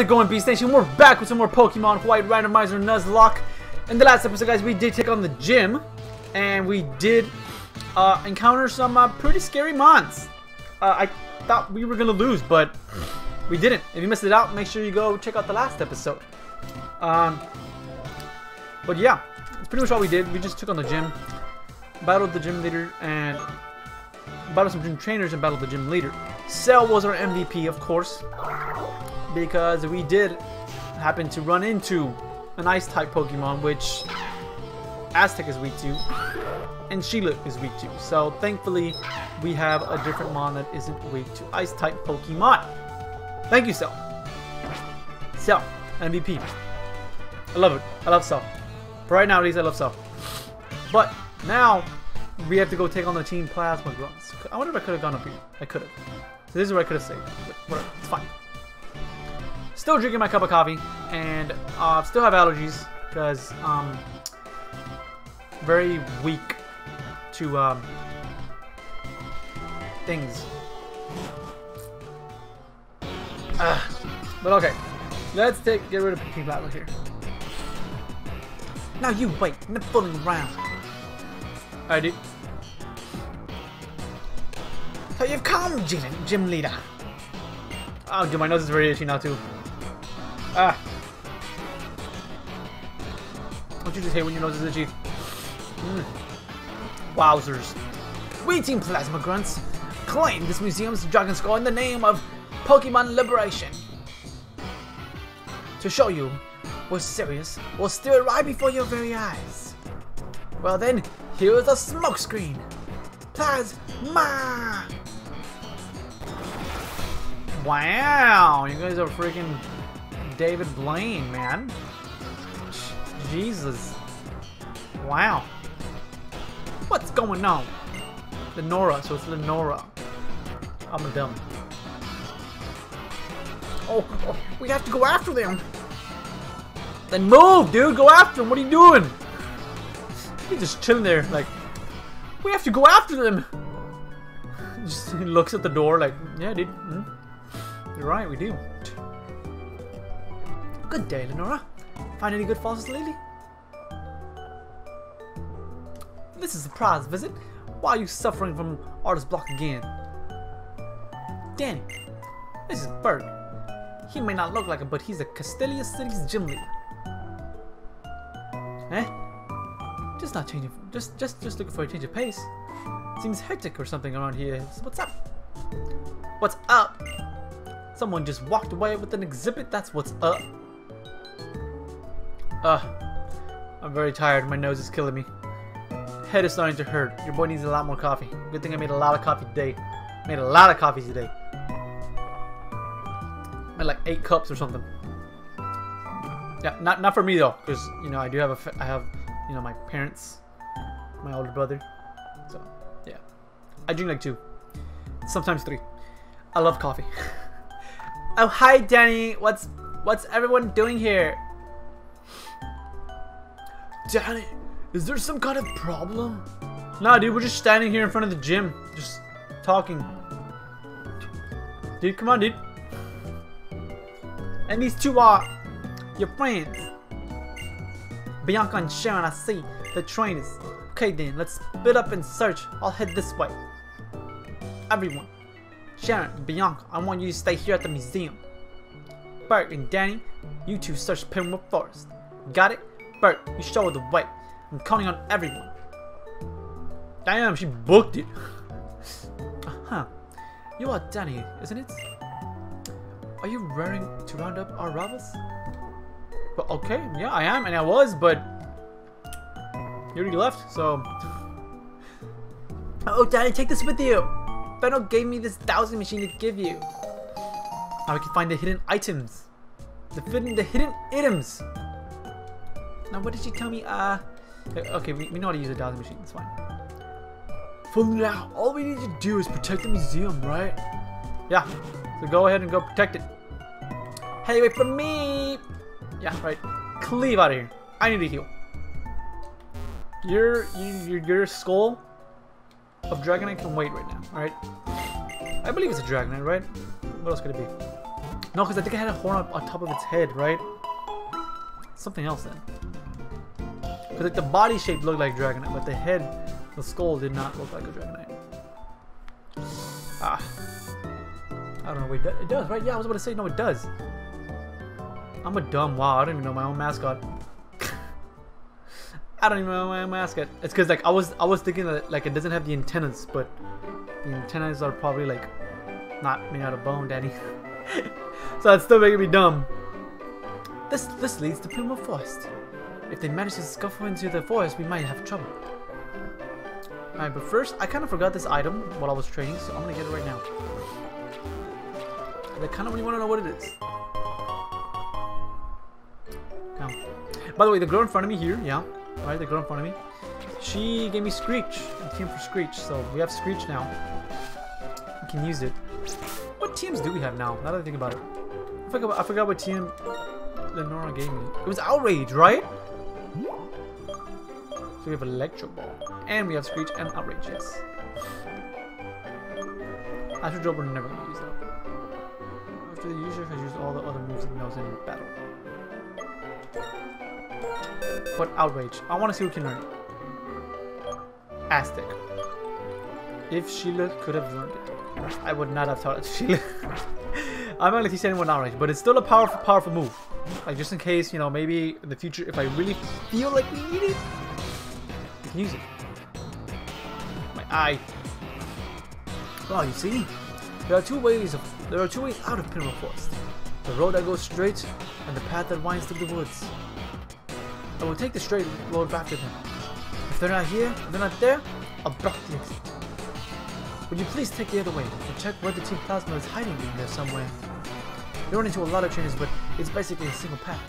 it going, Beast Nation? We're back with some more Pokemon White Randomizer Nuzlocke. In the last episode, guys, we did take on the gym, and we did uh, encounter some uh, pretty scary mons. Uh, I thought we were gonna lose, but we didn't. If you missed it out, make sure you go check out the last episode. Um, but yeah, that's pretty much all we did. We just took on the gym, battled the gym leader, and battled some gym trainers and battled the gym leader. Cell was our MVP, of course, because we did happen to run into an Ice-type Pokemon, which Aztec is weak to, and Sheila is weak to. So thankfully, we have a different Mon that isn't weak to Ice-type Pokemon. Thank you, Cell. Cell, MVP. I love it. I love Cell. For right now, at least, I love Cell. But now, we have to go take on the Team Plasma Grunts. I wonder if I could have gone up here. I could have. So this is what I could have saved. But whatever, it's fine. Still drinking my cup of coffee, and uh, still have allergies because um, very weak to um, things. Uh, but okay, let's take get rid of Team Plasma here. Now you wait, no fooling around. I do. So you've come, gym, gym leader. Oh, dude, my nose is very itchy now too. Ah. Don't you just hate when your nose is itchy? Mm. Wowzers. We Team Plasma Grunts claim this museum's Dragon Skull in the name of Pokemon Liberation. To show you we're serious, we'll steal it right before your very eyes. Well then, here's a smokescreen. Plasma! Wow, you guys are freaking David Blaine, man. Jesus. Wow. What's going on? Lenora, so it's Lenora. I'm a dumb. Oh, oh, we have to go after them. Then move, dude. Go after them. What are you doing? He's just chilling there, like, we have to go after them. Just, looks at the door like, yeah, dude. Mm, you're right, we do. Good day, Lenora. Find any good fossils lately? This is a surprise visit. Why are you suffering from artist block again? Danny, this is Burgh. He may not look like it, but he's a Castelia City's gym leader. Eh? Just not changing. Just, just, just looking for a change of pace. Seems hectic or something around here. What's up? What's up? Someone just walked away with an exhibit. That's what's up. Ugh. I'm very tired. My nose is killing me. Head is starting to hurt. Your boy needs a lot more coffee. Good thing I made a lot of coffee today. Made a lot of coffee today. Made like eight cups or something. Yeah, not not for me though, because you know I do have a I have you know my parents, my older brother. So yeah, I drink like two, sometimes three. I love coffee. oh hi Danny, what's what's everyone doing here? Danny, is there some kind of problem? Nah, dude, we're just standing here in front of the gym, just talking. Dude, come on, dude. And these two are your friends. Bianca and Cheren, I see. The train is. Okay then, let's split up and search. I'll head this way. Everyone. Cheren, Bianca, I want you to stay here at the museum. Burgh and Danny, you two search Pinwheel Forest. Got it? Burgh, you show the way. I'm counting on everyone. Damn, she booked it. uh huh. You are Danny, isn't it? Are you raring to round up our robbers? But okay, yeah, I am, and I was, but you already left, so. Oh, Danny, take this with you. Benno gave me this dowsing machine to give you. Now we can find the hidden items. The hidden, the hidden items. Now, what did she tell me? Uh, okay, we, we know how to use a dowsing machine. It's fine. For now, all we need to do is protect the museum, right? Yeah. So go ahead and go protect it. Hey, wait for me! Yeah, right. Cleave out of here. I need to heal. Your your your skull of Dragonite can wait right now. All right. I believe it's a Dragonite, right? What else could it be? No, because I think I had a horn on, on top of its head, right? Something else then. Because like the body shape looked like Dragonite, but the head, the skull did not look like a Dragonite. Ah. I don't know, wait, it does, right? Yeah, I was about to say, no, it does. I'm a dumb, wow, I don't even know my own mascot. I don't even know my own mascot. It's because like I was I was thinking that like it doesn't have the antennas, but the antennas are probably like not made out of bone, Daddy. so that's still making me dumb. This this leads to Primo Forest. If they manage to scuffle into the forest, we might have trouble. Alright, but first, I kind of forgot this item while I was training, so I'm gonna get it right now. I kind of really want to know what it is. By the way, the girl in front of me here, yeah, right, the girl in front of me, she gave me Screech. I came for Screech, so we have Screech now. We can use it. What teams do we have now? Now that I think about it. I forgot, I forgot what team Lenora gave me. It was Outrage, right? So we have Electro Ball. And we have Screech and Outrage, yes. Astro Drop, we're never going to use that. After the user has used all the other moves it knows in battle. But Outrage. I want to see who can learn it. Aztec. If Sheila could have learned it, I would not have taught it to Sheila. I'm not to teach anyone Outrage, but it's still a powerful, powerful move. Like, just in case, you know, maybe in the future, if I really feel like we need it, we can use it. My eye. Well, you see, there are two ways of there are two ways out of Pinwheel Forest. The road that goes straight, and the path that winds through the woods. I will take the straight road back to them. If they're not here, if they're not there, I'll block the exit. Would you please take the other way and check where the Team Plasma is hiding in there somewhere? You run into a lot of trainers, but it's basically a single path.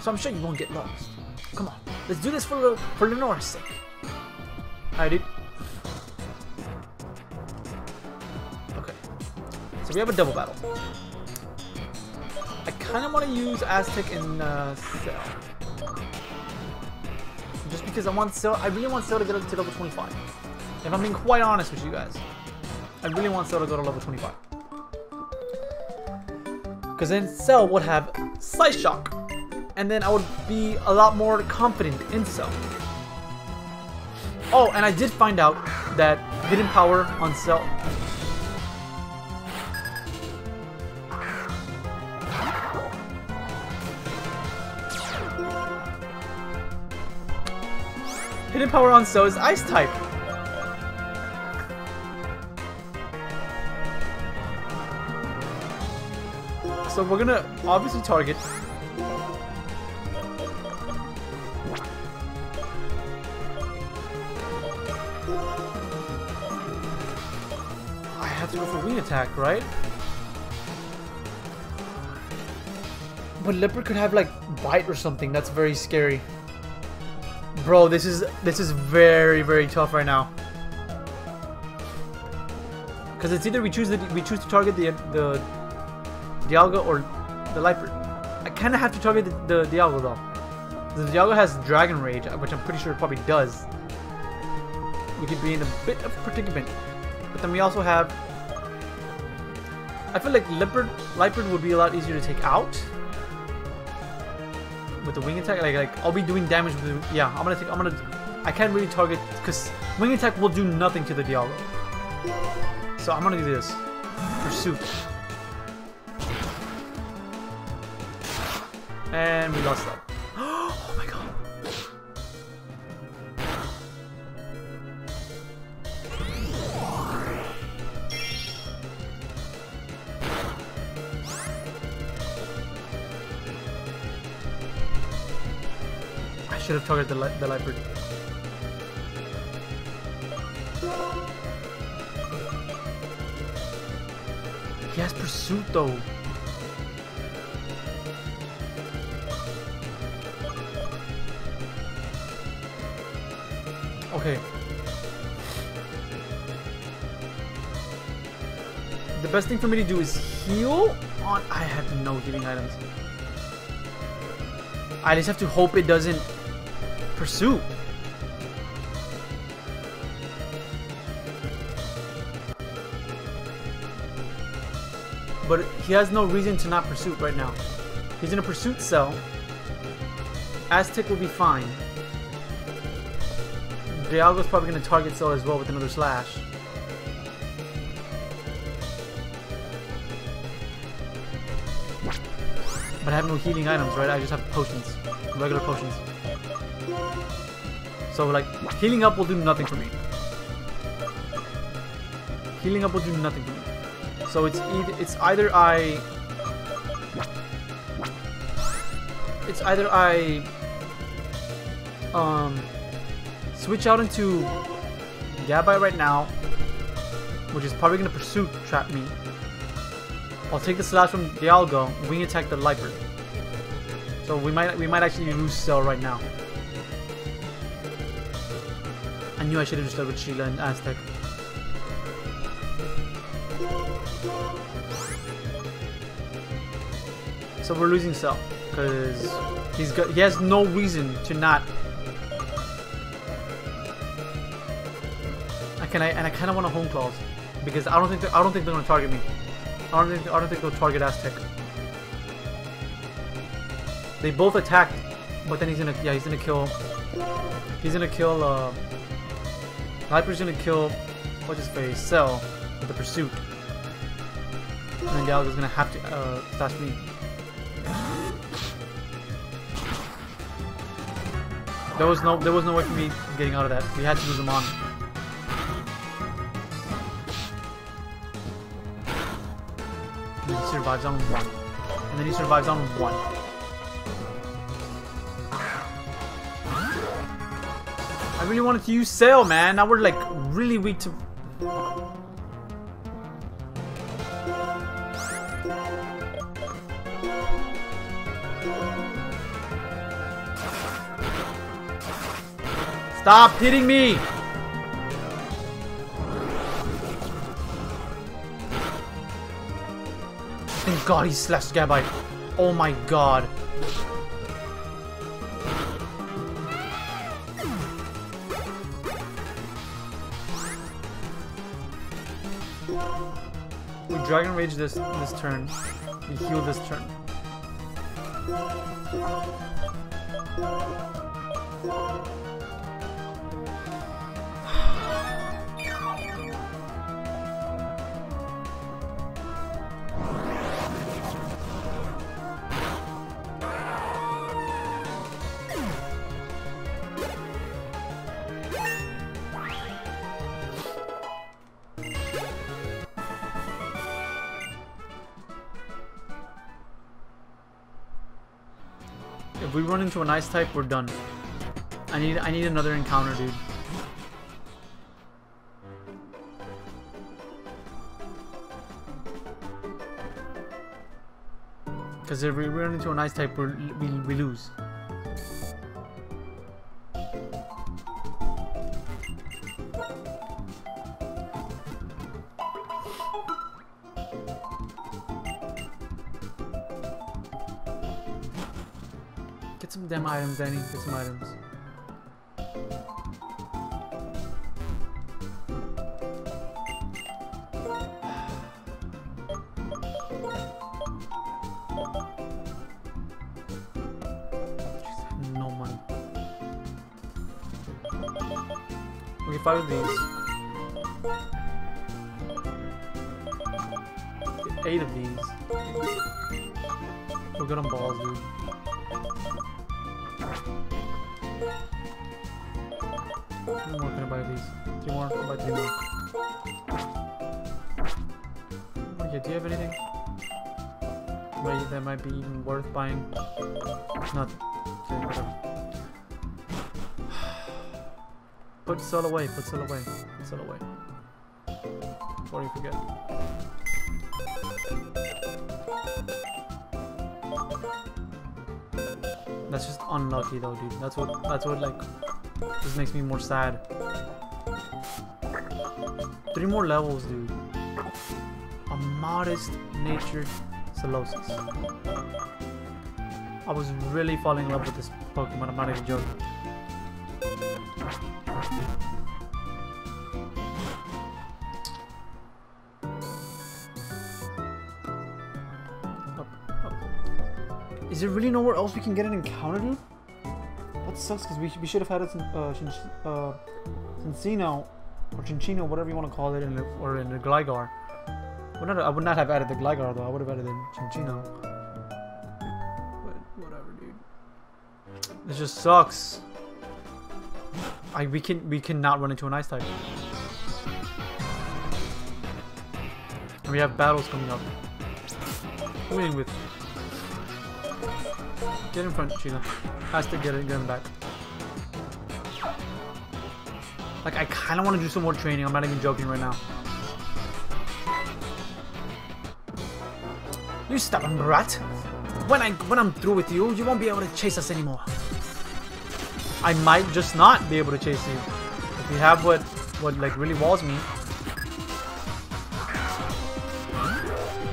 So I'm sure you won't get lost. Come on, let's do this for, the for Lenora's sake. Hi, dude. Okay. So we have a double battle. I kind of want to use Aztec and uh, Cell. Just because I want Cell, I really want Cell to get up to level 25. If I'm being quite honest with you guys. I really want Cell to go to level 25. Because then Cell would have Slice Shock. And then I would be a lot more confident in Cell. Oh, and I did find out that Hidden Power on Cell... Hidden Power on Cell is Ice type. So we're gonna obviously target. Attack, right? But Liepard could have like bite or something. That's very scary. Bro, this is this is very very tough right now. Because it's either we choose the, we choose to target the the Dialga or the Liepard. I kind of have to target the, the Dialga though. The Dialga has Dragon Rage, which I'm pretty sure it probably does. We could be in a bit of predicament. But then we also have... I feel like Liepard, Liepard would be a lot easier to take out. With the wing attack, like, like I'll be doing damage with the, yeah, I'm gonna take, I'm gonna, I can't really target, because wing attack will do nothing to the Dialga. So I'm gonna do this. Pursuit. And we lost that. Should have targeted the, li the Liepard. He has pursuit though. Okay. The best thing for me to do is heal on... I have no healing items. I just have to hope it doesn't pursue. But he has no reason to not pursuit right now. He's in a pursuit cell. Aztec will be fine. Dialga's probably going to target cell as well with another slash. But I have no healing items, right? I just have potions. Regular potions. So, like, healing up will do nothing for me. Healing up will do nothing for me. So it's either it's either I it's either I um switch out into Gabby right now, which is probably gonna pursue trap me. I'll take the slash from Dialga, wing attack the Liepard. So we might we might actually lose Cell right now. I knew I should have just with Sheila and Aztec. So we're losing Cell because he's got he has no reason to not. I can I and I kind of want to Hone Claws because I don't think I don't think they're gonna target me. I don't think I don't think they'll target Aztec. They both attacked, but then he's gonna yeah he's gonna kill. He's gonna kill. Uh, Viper's gonna kill what's his face Cell with the pursuit, and then Dialga's gonna have to uh, me. There was no there was no way for me getting out of that. We had to lose him on. And he survives on one. And then he survives on one. Really wanted to use Sail, man. Now we're like really weak to... Stop hitting me! Thank god he slashed Gabite. Oh my god. We Dragon Rage this this turn. We heal this turn. Run into an ice type, we're done. I need I need another encounter, dude. Because if we run into an ice type, we we lose. Some damn items, Danny. Get some items. No money. Five of these. Cell away, put Cell away, put Cell away. Before you forget. That's just unlucky though, dude. That's what that's what like this makes me more sad. Three more levels, dude. A modest natured Solosis. I was really falling in love with this Pokemon, I'm not even joking. There really nowhere else we can get an encounter, dude? That sucks because we, we should have had it in uh, Chin, uh, Cinccino or Chinchino, whatever you want to call it, in the, or in the Gligar. Would not, I would not have added the Gligar though. I would have added the Chinchino. But whatever, dude. This just sucks. I we can we cannot run into an ice type. And we have battles coming up. We with? Get in front, Sheila. Has to get it, him back. Like, I kind of want to do some more training. I'm not even joking right now. You stubborn brat. When I when I'm through with you, you won't be able to chase us anymore. I might just not be able to chase you. If you have what what like really walls me.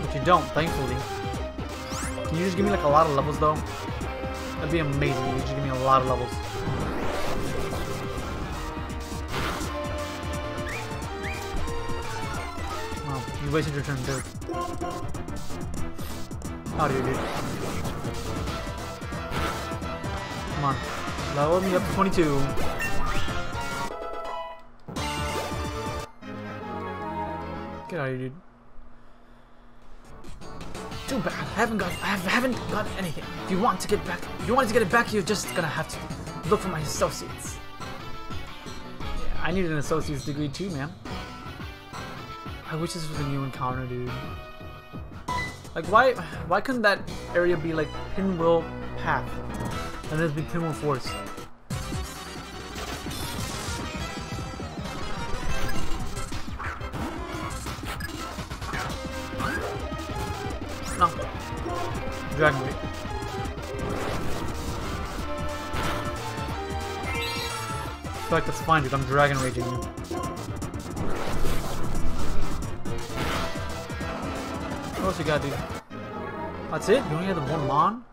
But you don't, thankfully. You just give me like a lot of levels though? That'd be amazing. You just give me a lot of levels. Wow, you wasted your turn, dude. How do you, dude? Come on. Level me up to 22. Get out of here, dude. Too bad. I haven't got. I haven't got anything. If you want to get back, if you want to get it back, you're just gonna have to look for my associates. Yeah, I need an associate's degree too, man. I wish this was a new encounter, dude. Like, why? Why couldn't that area be like Pinwheel Path, and this be Pinwheel Forest? Bait. I feel like that's fine, dude. I'm Dragon Raging you. What else you got, dude? That's it? You only have the one Mon?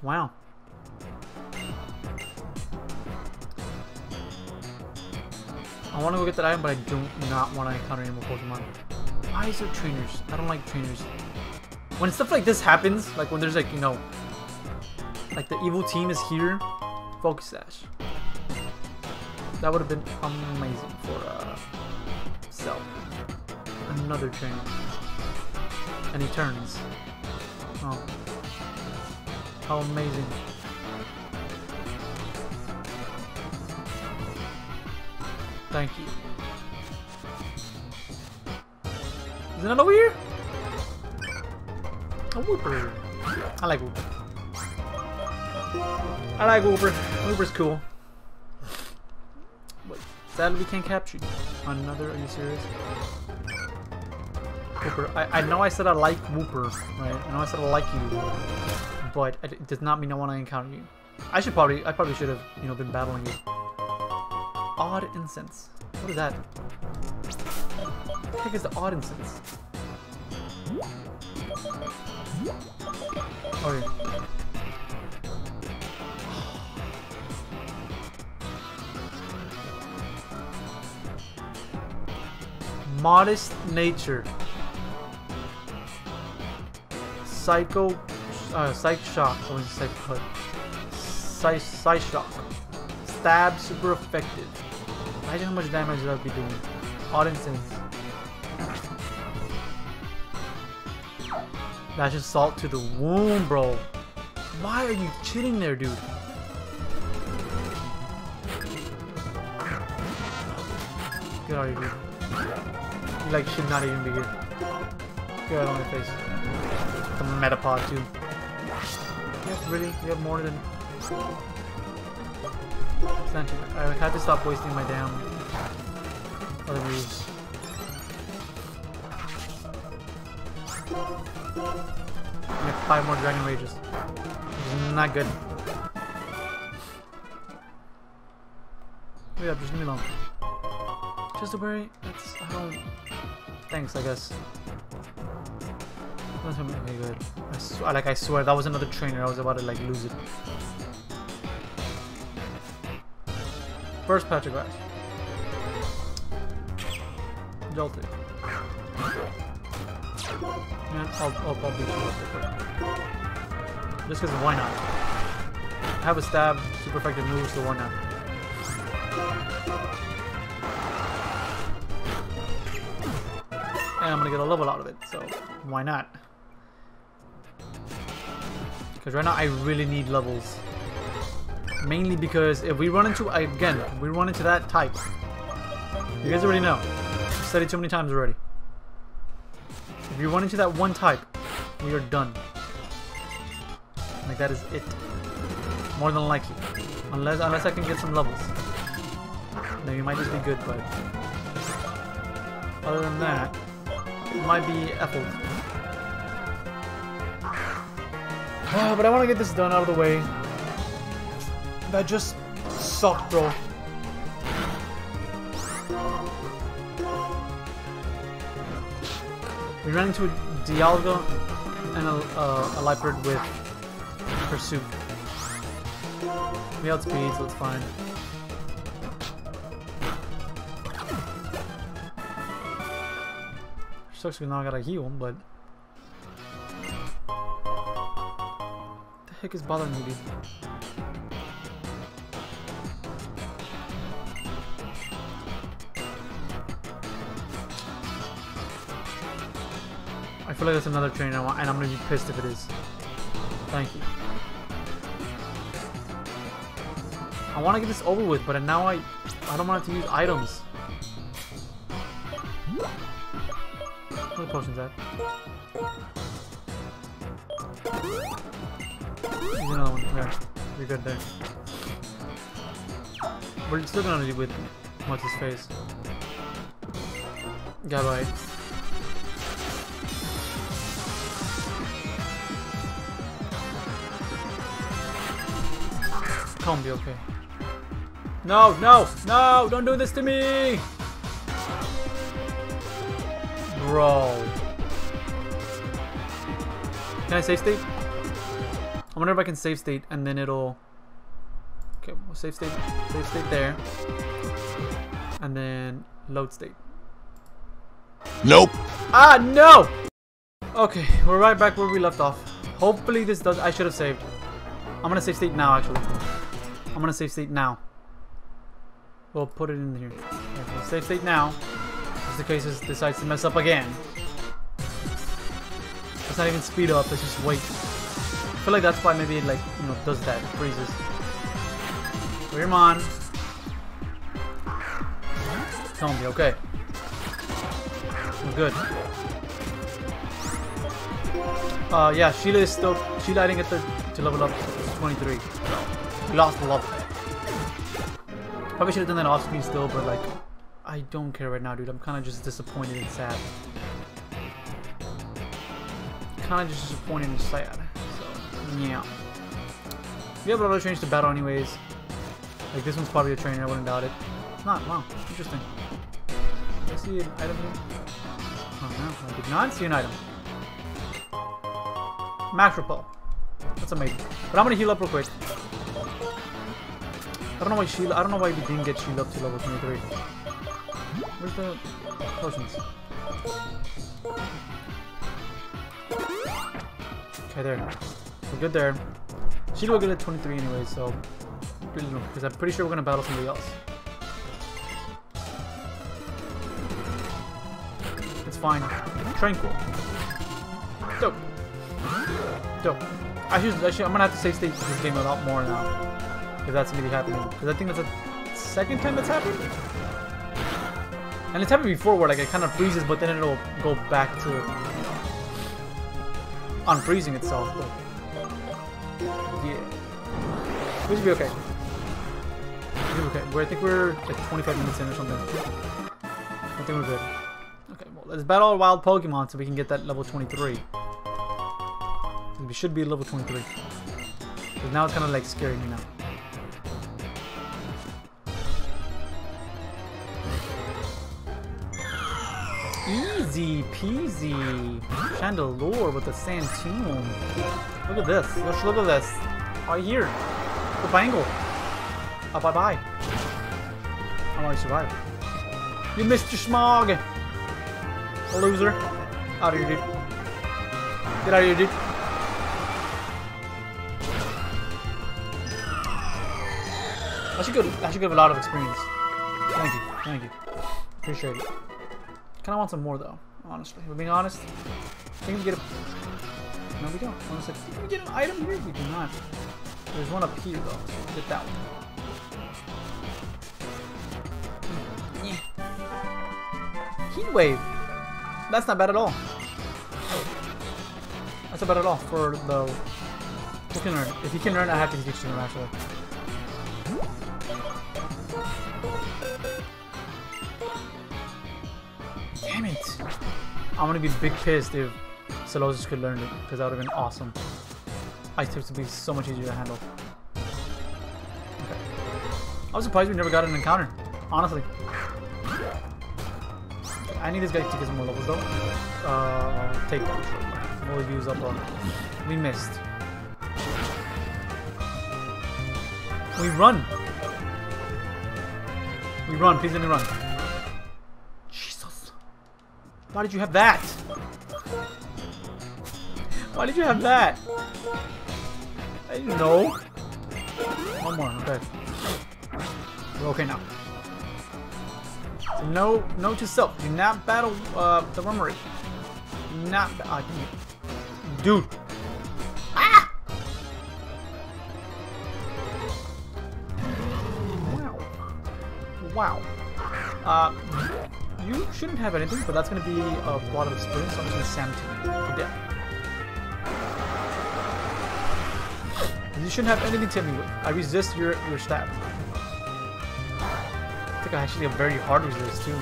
Wow. I want to go get that item, but I do not want to encounter any more Pokemon. Why is there trainers? I don't like trainers. When stuff like this happens, like when there's like, you know, like the evil team is here, Focus Sash. That would have been amazing for uh, Cell. Another trainer. And he turns. Oh. How amazing. Thank you. Is it over here? Wooper. I like Wooper. I like Wooper. Wooper's cool. Wait, sadly we can't capture you. Another, are you serious? Wooper. I, I know I said I like Wooper, right? I know I said I like you, but it does not mean I want to encounter you. I should probably, I probably should have, you know, been battling you. Odd incense. What is that? What the heck is the odd incense? Yeah. Modest nature. Psycho, uh, Psyshock. I was Psych. Psych, Psyshock. Stab, super effective. Imagine how much damage that would be doing. Odd incense. Dash assault to the womb, bro. Why are you chilling there, dude? Get out of here, dude. You like should not even be here. Get out of my face. The Metapod too. Yeah, really? You have more than I had to stop wasting my damn other moves. Five more Dragon Rages. Not good. Yeah, just leave me alone. Just a berry? That's don't thanks I guess. Okay, good. I like I swear that was another trainer. I was about to like lose it. First patch of grass. Man, I'll, I'll, real quick. Just because why not? I have a stab, super effective move, so why not? And I'm gonna get a level out of it, so why not? Because right now I really need levels. Mainly because if we run into, again, we run into that type. You guys already know. I've said it too many times already. If you run into that one type, we are done. Like that is it. More than likely. Unless unless I can get some levels. Then you might just be good, but other than that, it might be effort. Uh, but I want to get this done out of the way. That just sucked, bro. We ran into a Dialga and a, uh, a Liepard with Pursuit. We outspeed, so it's fine. Sucks we now gotta heal him, but... What the heck is bothering me, dude? Feel like that's another train I want, and I'm gonna be pissed if it is. Thank you. I want to get this over with, but now I I don't want to use items. Where the potions at? Use another one. There. You're good there. We're still gonna do with what's his face. Gabite. Calm, be okay. No, no, no! Don't do this to me! Bro. Can I save state? I wonder if I can save state and then it'll... Okay, we'll save state, save state there. And then load state. Nope. Ah, no! Okay, we're right back where we left off. Hopefully this does... I should have saved. I'm gonna save state now, actually. I'm gonna save state now. We'll put it in here. Okay, we'll save state now. Just in case it decides to mess up again. Let's not even speed up, let's just wait. I feel like that's why maybe it like, you know, does that. Freezes. Come on. Me, okay. We're good. Uh, yeah, Sheila is still... Sheila I didn't get the, to level up 23. We lost a lot. Probably should have done that off screen still, but like, I don't care right now, dude. I'm kind of just disappointed and sad. Kind of just disappointed and sad. So, yeah. We have another change to battle anyways. Like, this one's probably a trainer, I wouldn't doubt it. It's not, wow, interesting. Did I see an item here? Oh no, I did not see an item. Max Repel. That's amazing. But I'm gonna heal up real quick. I don't know why Sheila. I don't know why we didn't get Sheila up to level 23. Where's the potions? Okay, there. We're good there. Sheila will get at 23 anyway, so because I'm pretty sure we're gonna battle somebody else. It's fine. Tranquill. Dope. Dope. I should, I should, I'm gonna have to save state this game a lot more now. If that's gonna be happening. Because I think that's the second time that's happened? And it's happened before where like it kind of freezes, but then it'll go back to unfreezing itself. But yeah, we should be okay. We should be okay. We're, I think we're like 25 minutes in or something. I think we're good. Okay, well let's battle our wild Pokemon so we can get that level 23. We should be level 23. Because now it's kind of like scaring me now. Easy peasy. Chandelure with the sand tomb. Look at this. Let's look at this. Right here. The bangle. Uh, oh, bye bye. I'm you survive You missed your smog. Loser. Out of here, dude. Get out of here, dude. I should good, I should good a lot of experience. Thank you, thank you. Appreciate it. Kinda want some more though, honestly. If we're being honest. I think we get a No we don't. We get an item here? We do not. There's one up here though. So get that one. Yeah. Heat wave. That's not bad at all. That's not bad at all for the can. If you can learn, I have to teach him actually. I'm gonna be big pissed if Solosis could learn it, because that would have been awesome. Ice tips would be so much easier to handle. Okay. I was surprised we never got an encounter, honestly. I need this guy to get some more levels though. Uh, take that. We'll use up on. We missed. We run. We run. Please let me run. Why did you have that? Why did you have that? I didn't know. One more. Okay. We're okay now. No, no to self. Do not battle uh, the Rummery. Do not. Ah, Dude. Ah! Wow. Wow. Uh, you shouldn't have anything, but that's going to be a lot of experience, so I'm just going to sand to. You shouldn't have anything to me. I resist your, your stab. I think I actually have very hard resist too.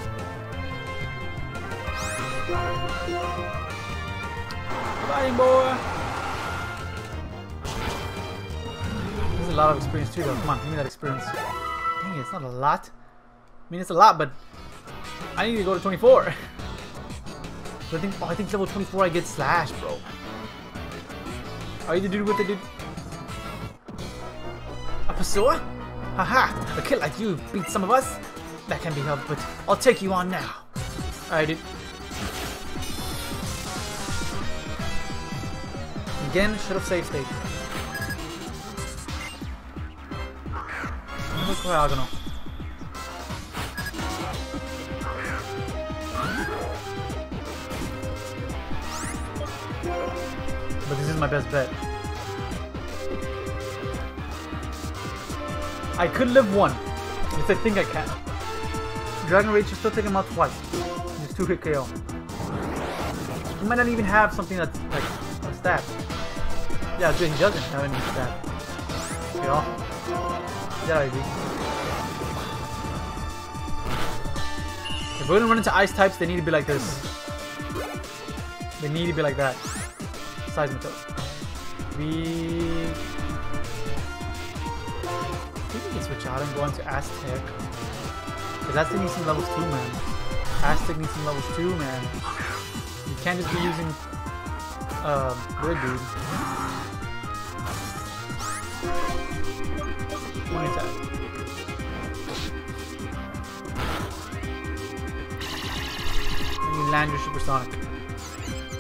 Fighting boy! There's a lot of experience too though. Come on, give me that experience. Dang it, it's not a lot. I mean, it's a lot, but I need to go to 24. But I think, oh, I think level 24 I get slash, bro. Are you the dude with the dude? A pursuer? Haha, a kid like you beat some of us? That can be helped, but I'll take you on now. Alright, dude. Again, should have saved state. Diagonal. My best bet. I could live one. Yes, I think I can. Dragon Rage, should still take him out twice. Just two hit KO. He might not even have something that's like a stat. Yeah, dude, he doesn't have any stat. KO. Yeah, I do. If we're gonna run into ice types, they need to be like this. They need to be like that. Seismitoad. We... We can switch out and go into Aztec. Because Aztec needs some levels too, man. Aztec needs some levels too, man. You can't just be using... Um, Red Dude. One attack. And you land your Supersonic.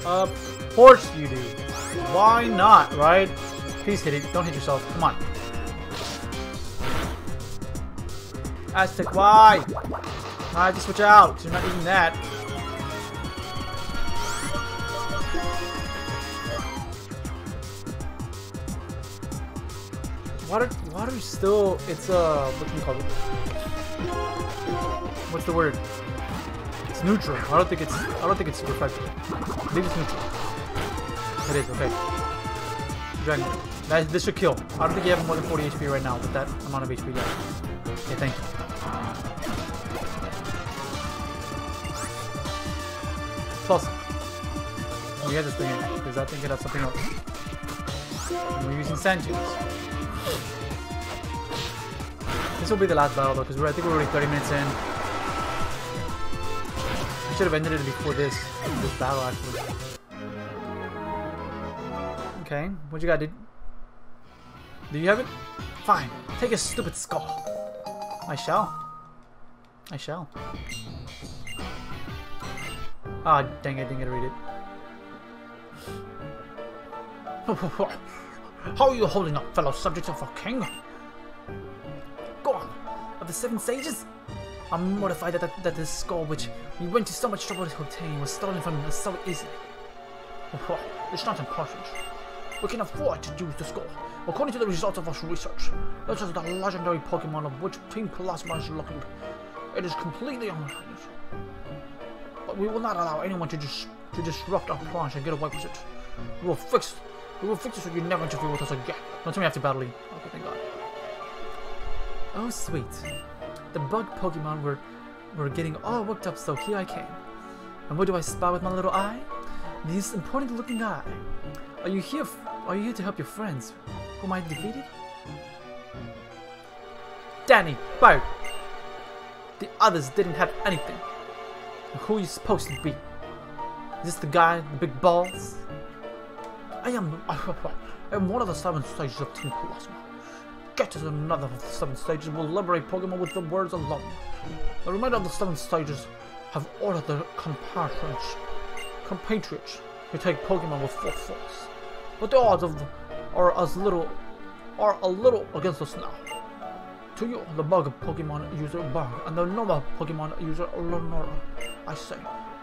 Of course you do. Why not, right? Please hit it. Don't hit yourself. Come on. Aztec, why? I have to switch out. You're not eating that. Water, water still. It's uh, what do you call it? What's the word? It's neutral. I don't think it's. I don't think it's super effective. Maybe it's neutral. It is okay. Dragon. That, this should kill. I don't think you have more than 40 HP right now with that amount of HP you Okay, thank you. Plus, we had this thing in because I think it has something else. And we're using sand dunes. This will be the last battle though, because I think we're already 30 minutes in. I should have ended it before this this battle actually. Okay, what you got, dude? Do you have it? Fine. Take a stupid skull. I shall. I shall. Ah, oh, dang it, I didn't get to read it. How are you holding up, fellow subjects of our king? Go on, of the seven sages? I'm mortified that, that, that this skull, which we went to so much trouble to obtain, was stolen from us so easily. It's not important. We can afford to use the skull. According to the results of our research, this is the legendary Pokemon of which Team Plasma is looking. It is completely unlikely. But we will not allow anyone to just to disrupt our plans and get away with it. We will fix we will fix it so you never interfere with us again. Don't tell me I have to battle you. Okay, thank God. Oh sweet. The bug Pokemon were were getting all worked up, so here I came. And what do I spot with my little eye? This important looking eye. Are you here are you here to help your friends whom I defeated? Danny, Bart. The others didn't have anything. Who are you supposed to be? Is this the guy, the big balls? I am. I am one of the seven stages of Team Plasma. Get to another of the seven stages will liberate Pokemon with the words alone. The remainder of the seven stages have ordered their compatriots, compatriots to take Pokemon with full force. But the odds of are as little are a little against us now. To you, the bug Pokemon user Bug, and the normal Pokemon user Lenora, I say,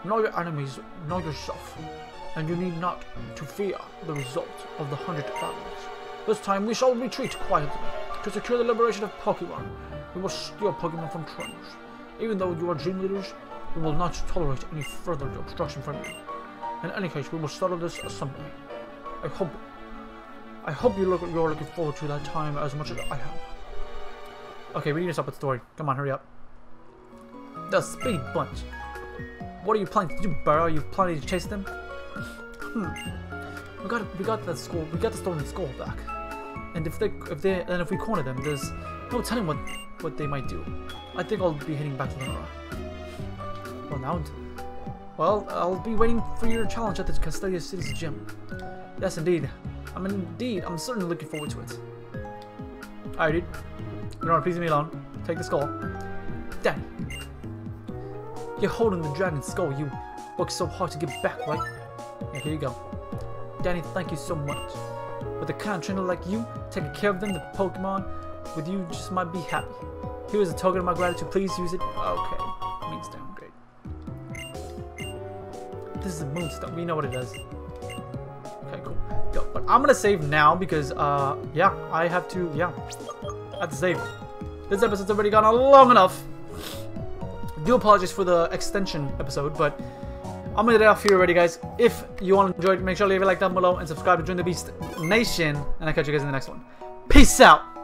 know your enemies, know yourself, and you need not to fear the result of the hundred battles. This time we shall retreat quietly. To secure the liberation of Pokemon, we will steal Pokemon from trainers. Even though you are gym leaders, we will not tolerate any further obstruction from you. In any case, we will settle this someday. I hope I hope you look you're looking forward to that time as much as I have. Okay, we need to stop the story. Come on, hurry up. The Speed Bunch. What are you planning to do, Burgh? Are you planning to chase them? Hmm. We got we got the school we got the stolen skull back. And if they if they and if we corner them, there's no telling what what they might do. I think I'll be heading back to Lenora. Well now well, I'll be waiting for your challenge at the Castelia City's gym. Yes indeed. I'm indeed I'm certainly looking forward to it. Alright dude. Lenora, please leave me alone. Take the skull. Danny. You're holding the dragon skull you worked so hard to get back, right? Yeah, here you go. Danny, thank you so much. With a kind trainer like you, taking care of them, the Pokemon, with you just might be happy. Here is a token of my gratitude. Please use it. Okay. Down. Great. This is a moonstone. We know what it does. I'm gonna save now because, uh, yeah, I have to, yeah, I have to save. This episode's already gone on long enough. I do apologize for the extension episode, but I'm gonna get off here already, guys. If you want to enjoy it, make sure to leave a like down below and subscribe to Join the Beast Nation. And I'll catch you guys in the next one. Peace out!